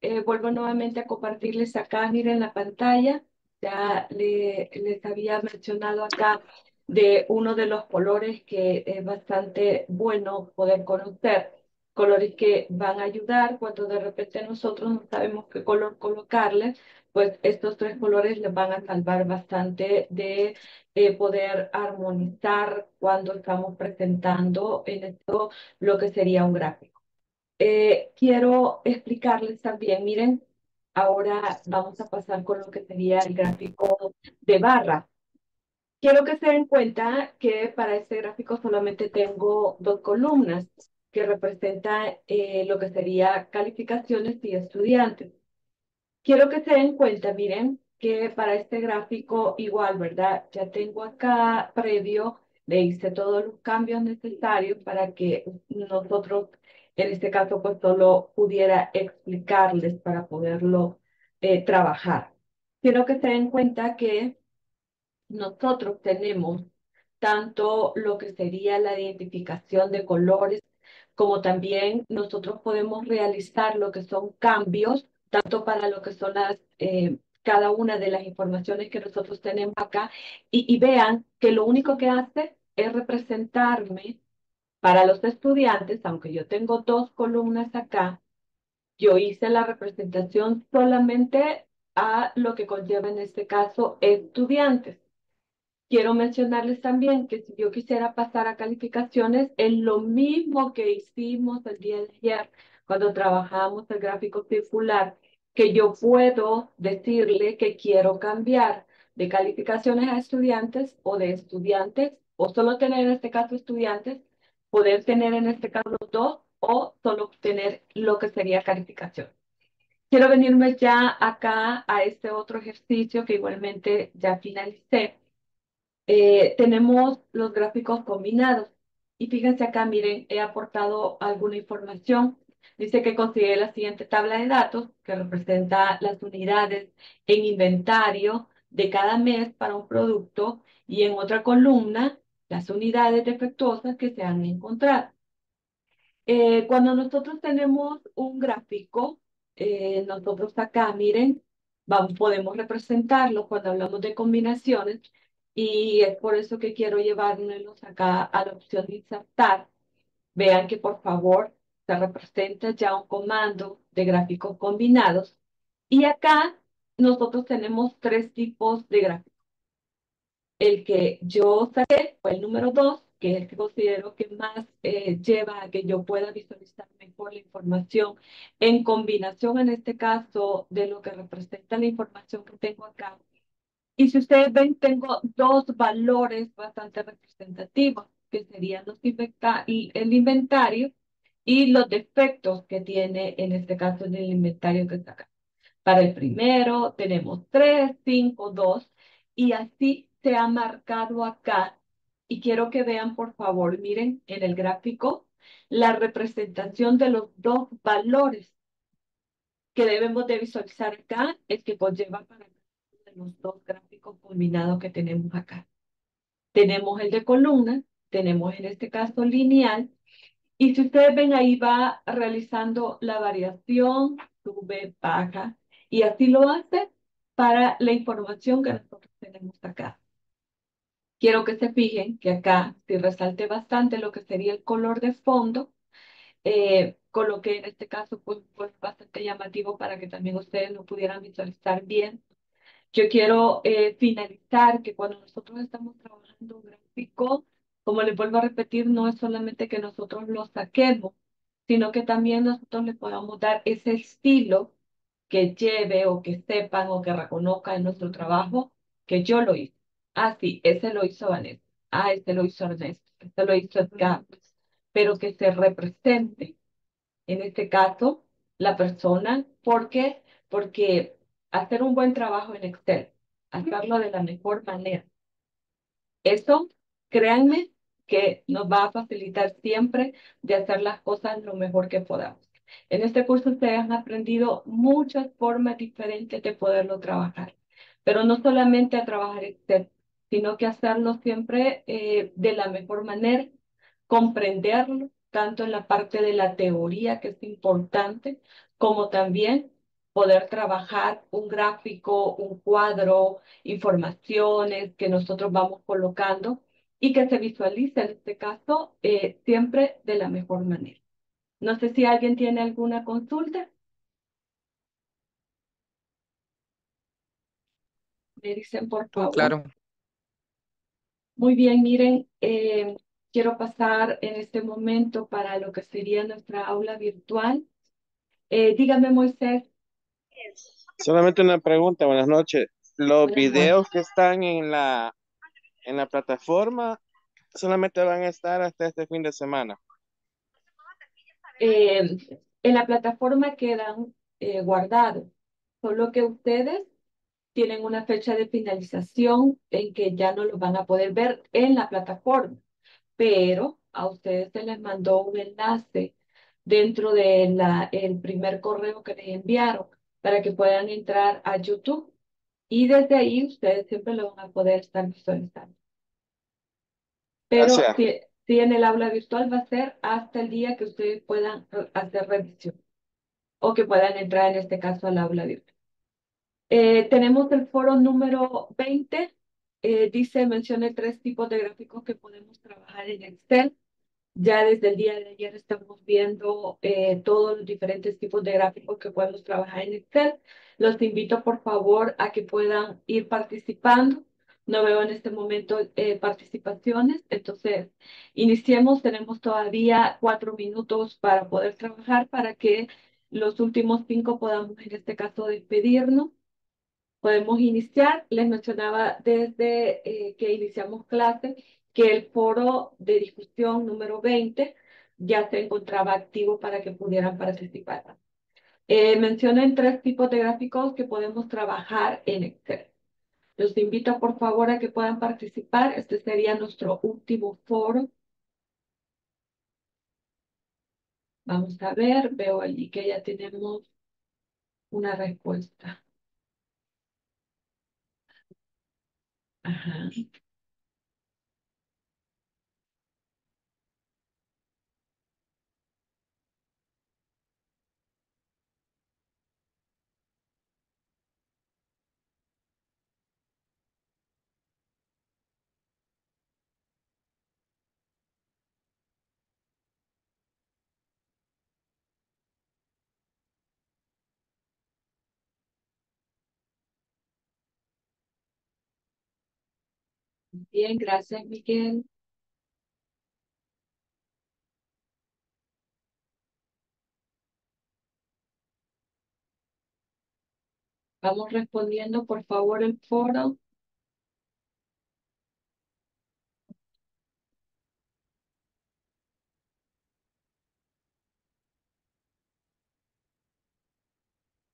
Eh, vuelvo nuevamente a compartirles acá, miren la pantalla. Ya le- les había mencionado acá de uno de los colores que es bastante bueno poder conocer. Colores que van a ayudar cuando de repente nosotros no sabemos qué color colocarles, pues estos tres colores les van a salvar bastante de eh, poder armonizar cuando estamos presentando en esto lo que sería un gráfico. Eh, quiero explicarles también, miren, ahora vamos a pasar con lo que sería el gráfico de barra. Quiero que se den cuenta que para este gráfico solamente tengo dos columnas que representan eh, lo que sería calificaciones y estudiantes. Quiero que se den cuenta, miren, que para este gráfico igual, ¿verdad? Ya tengo acá previo, le hice todos los cambios necesarios para que nosotros, en este caso, pues solo pudiera explicarles para poderlo eh, trabajar. Quiero que se den cuenta que nosotros tenemos tanto lo que sería la identificación de colores, como también nosotros podemos realizar lo que son cambios, tanto para lo que son las, eh, cada una de las informaciones que nosotros tenemos acá, y, y vean que lo único que hace es representarme para los estudiantes, aunque yo tengo dos columnas acá, yo hice la representación solamente a lo que conlleva en este caso estudiantes. Quiero mencionarles también que si yo quisiera pasar a calificaciones, es lo mismo que hicimos el día de ayer cuando trabajamos el gráfico circular, que yo puedo decirle que quiero cambiar de calificaciones a estudiantes o de estudiantes, o solo tener en este caso estudiantes, poder tener en este caso dos o solo tener lo que sería calificación. Quiero venirme ya acá a este otro ejercicio que igualmente ya finalicé eh, tenemos los gráficos combinados. Y fíjense acá, miren, he aportado alguna información. Dice que consigue la siguiente tabla de datos que representa las unidades en inventario de cada mes para un producto y en otra columna las unidades defectuosas que se han encontrado. Eh, cuando nosotros tenemos un gráfico, eh, nosotros acá, miren, vamos, podemos representarlo cuando hablamos de combinaciones y es por eso que quiero llevármelos acá a la opción de insertar. Vean que por favor se representa ya un comando de gráficos combinados. Y acá nosotros tenemos tres tipos de gráficos. El que yo saqué fue el número 2, que es el que considero que más eh, lleva a que yo pueda visualizar mejor la información en combinación, en este caso, de lo que representa la información que tengo acá y si ustedes ven, tengo dos valores bastante representativos, que serían los el inventario y los defectos que tiene, en este caso, en el inventario que está acá. Para el primero tenemos 3, 5, 2 y así se ha marcado acá. Y quiero que vean, por favor, miren en el gráfico la representación de los dos valores que debemos de visualizar acá, es que conlleva para los dos gráficos combinados que tenemos acá. Tenemos el de columna, tenemos en este caso lineal, y si ustedes ven ahí va realizando la variación, sube, baja, y así lo hace para la información que nosotros tenemos acá. Quiero que se fijen que acá si resalte bastante lo que sería el color de fondo, eh, coloqué en este caso pues, pues bastante llamativo para que también ustedes lo pudieran visualizar bien yo quiero eh, finalizar que cuando nosotros estamos trabajando un gráfico, como les vuelvo a repetir, no es solamente que nosotros lo saquemos, sino que también nosotros le podamos dar ese estilo que lleve o que sepan o que reconozcan en nuestro trabajo que yo lo hice. Ah, sí, ese lo hizo Vanessa. Ah, ese lo hizo Ernesto. Este lo hizo Edgar. Pero que se represente, en este caso, la persona. ¿Por qué? Porque hacer un buen trabajo en Excel, hacerlo de la mejor manera. Eso, créanme, que nos va a facilitar siempre de hacer las cosas lo mejor que podamos. En este curso ustedes han aprendido muchas formas diferentes de poderlo trabajar, pero no solamente a trabajar Excel, sino que hacerlo siempre eh, de la mejor manera, comprenderlo tanto en la parte de la teoría, que es importante, como también poder trabajar un gráfico, un cuadro, informaciones que nosotros vamos colocando y que se visualice en este caso eh, siempre de la mejor manera. No sé si alguien tiene alguna consulta. Me dicen, por favor. Claro. Muy bien, miren, eh, quiero pasar en este momento para lo que sería nuestra aula virtual. Eh, dígame, Moisés. Solamente una pregunta, buenas noches. Los Buenas videos que están en la, en la plataforma solamente van a estar hasta este fin de semana. Eh, en la plataforma quedan eh, guardados, solo que ustedes tienen una fecha de finalización en que ya no los van a poder ver en la plataforma, pero a ustedes se les mandó un enlace dentro de la, el primer correo que les enviaron para que puedan entrar a YouTube y desde ahí ustedes siempre lo van a poder estar visualizando. Pero Gracias. si, si en el aula virtual va a ser hasta el día que ustedes puedan hacer revisión o que puedan entrar en este caso al aula virtual. Eh, tenemos el foro número 20. eh, dice, mencioné tres tipos de gráficos que podemos trabajar en Excel. Ya desde el día de ayer estamos viendo eh, todos los diferentes tipos de gráficos que podemos trabajar en Excel. Los invito por favor a que puedan ir participando. No veo en este momento eh, participaciones, entonces iniciemos. Tenemos todavía cuatro minutos para poder trabajar para que los últimos cinco podamos en este caso despedirnos. Podemos iniciar. Les mencionaba desde eh, que iniciamos clase que el foro de discusión número 20 ya se encontraba activo para que pudieran participar. Eh, mencionen tres tipos de gráficos que podemos trabajar en Excel. Los invito por favor a que puedan participar. Este sería nuestro último foro. Vamos a ver, veo allí que ya tenemos una respuesta. Ajá. Bien, gracias, Miguel. Vamos respondiendo, por favor, el foro.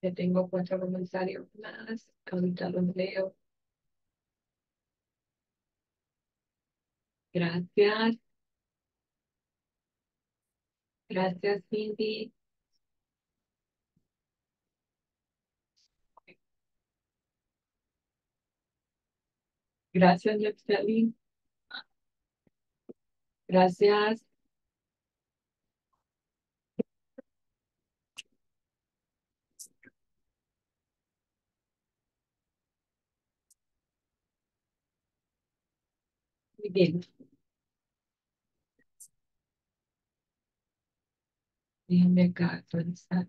Ya tengo cuatro comentarios más. Ahorita los leo. Gracias. Gracias, Cindy. Gracias, Yexeli. Gracias. Muy bien. Déjenme acá actualizar.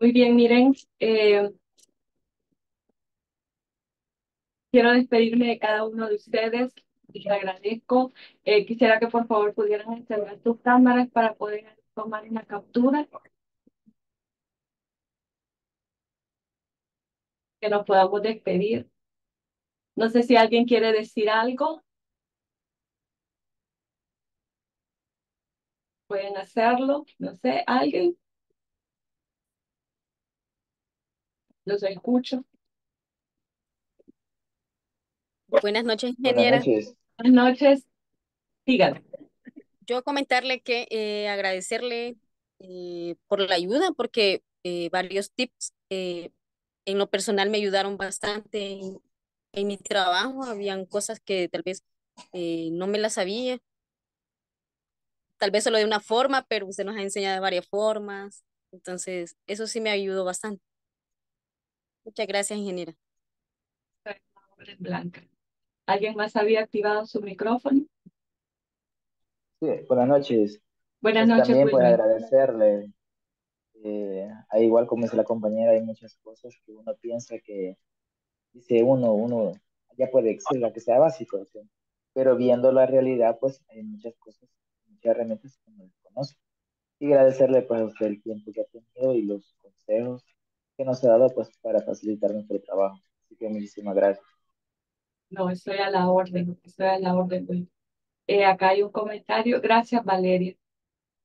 Muy bien, miren, eh, quiero despedirme de cada uno de ustedes. Les agradezco. Eh, quisiera que por favor pudieran encender sus cámaras para poder tomar una captura. Que nos podamos despedir. No sé si alguien quiere decir algo. Pueden hacerlo. No sé, ¿alguien? Los escucho. Buenas noches, Buenas ingeniera. noches. Buenas noches. Díganme. Yo comentarle que eh, agradecerle eh, por la ayuda, porque eh, varios tips eh, en lo personal me ayudaron bastante en, en mi trabajo. Habían cosas que tal vez eh, no me las sabía. Tal vez solo de una forma, pero usted nos ha enseñado de varias formas. Entonces, eso sí me ayudó bastante. Muchas gracias, ingeniera. Blanca. ¿Alguien más había activado su micrófono? Sí, buenas noches. Buenas Pues noches, también Wilmer. agradecerle. eh, igual como dice la compañera, hay muchas cosas que uno piensa que dice uno, uno ya puede Excel, aunque sea básico, ¿sí? pero viendo la realidad, pues hay muchas cosas, muchas herramientas que uno desconoce. Y agradecerle pues a usted el tiempo que ha tenido y los consejos que nos ha dado pues para facilitar nuestro trabajo. Así que muchísimas gracias. No, estoy a la orden, estoy a la orden. Eh, acá hay un comentario. Gracias, Valeria.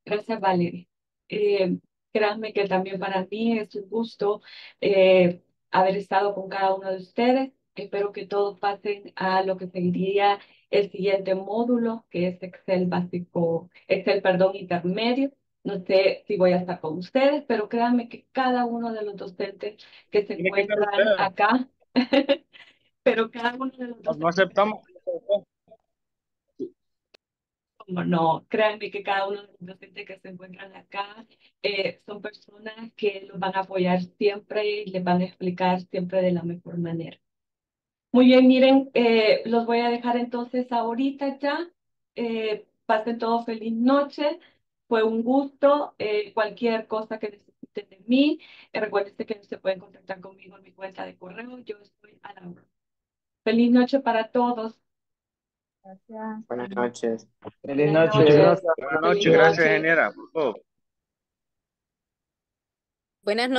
Gracias, Valeria. Eh, créanme que también para mí es un gusto eh, haber estado con cada uno de ustedes. Espero que todos pasen a lo que seguiría el siguiente módulo, que es Excel básico, Excel, perdón, intermedio. No sé si voy a estar con ustedes, pero créanme que cada uno de los docentes que se encuentran acá, pero cada uno de los No, no aceptamos. como no, créanme que cada uno de los docentes que se encuentran acá eh, son personas que los van a apoyar siempre y les van a explicar siempre de la mejor manera. Muy bien, miren, eh, los voy a dejar entonces ahorita ya. Eh, pasen todos feliz noche. Fue un gusto. Eh, cualquier cosa que necesiten de mí, eh, recuerden que se pueden contactar conmigo en mi cuenta de correo. Yo estoy a la hora. Feliz noche para todos. Gracias. Buenas noches. Feliz noches. Buenas noches, gracias, noche. ingeniera, por todo. Buenas noches.